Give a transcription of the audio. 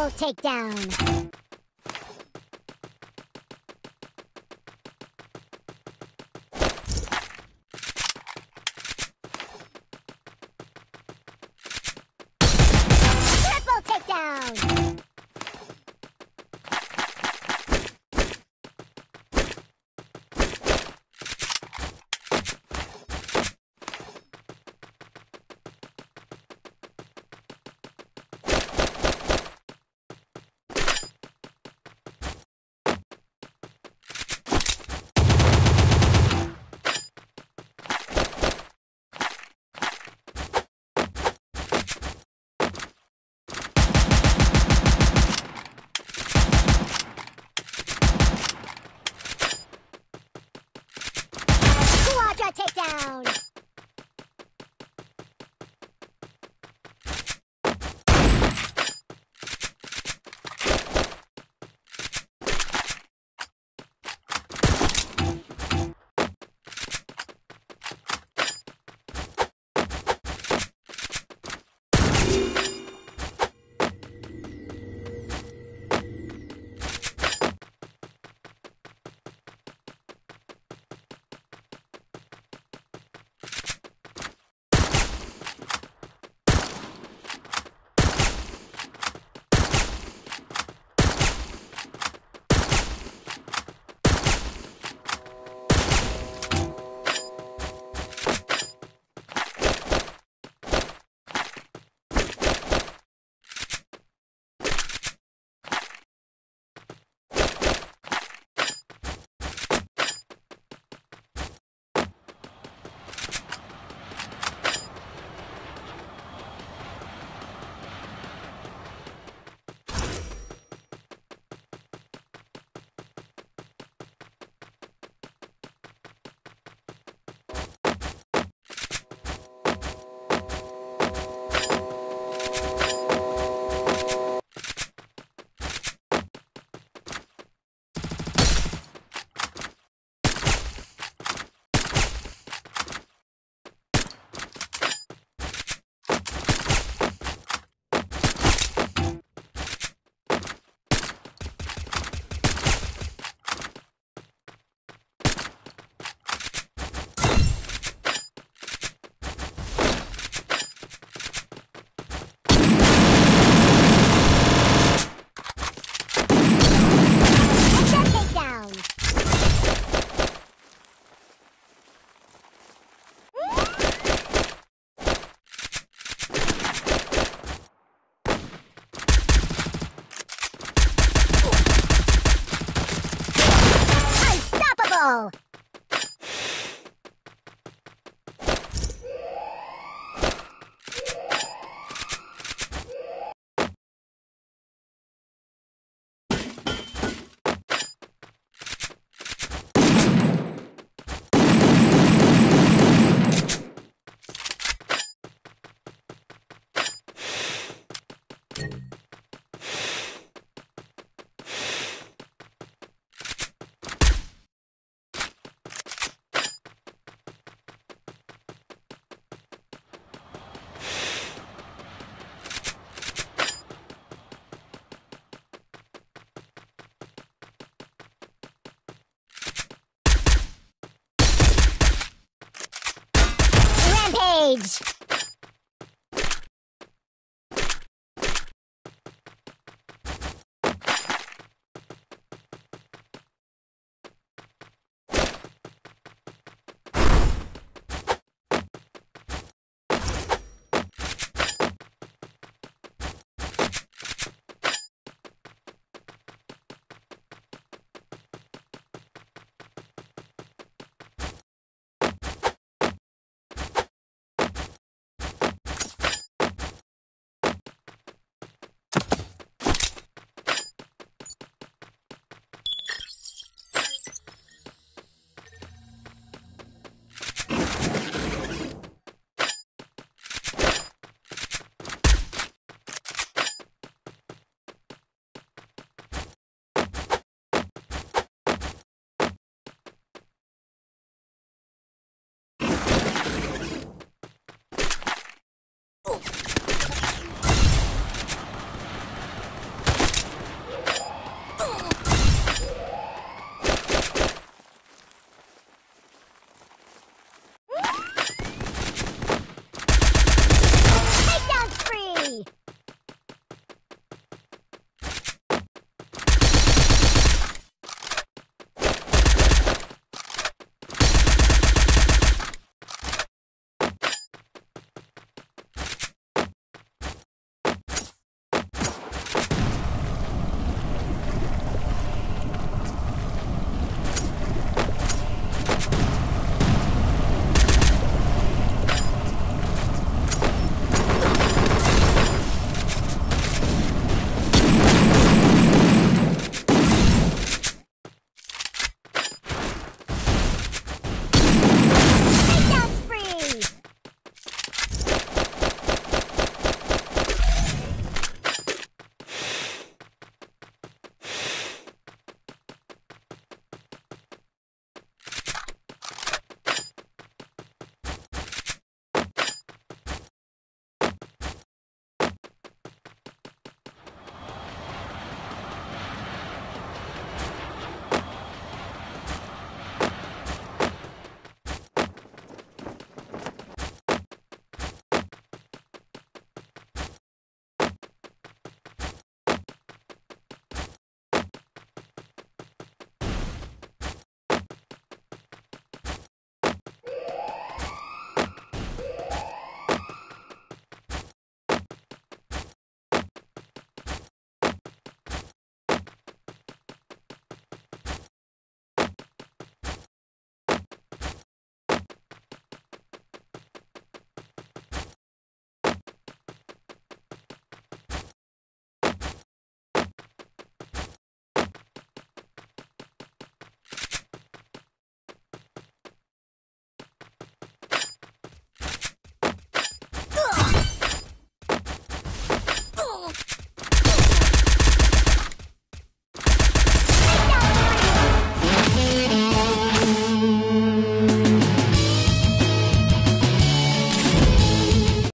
Double takedown.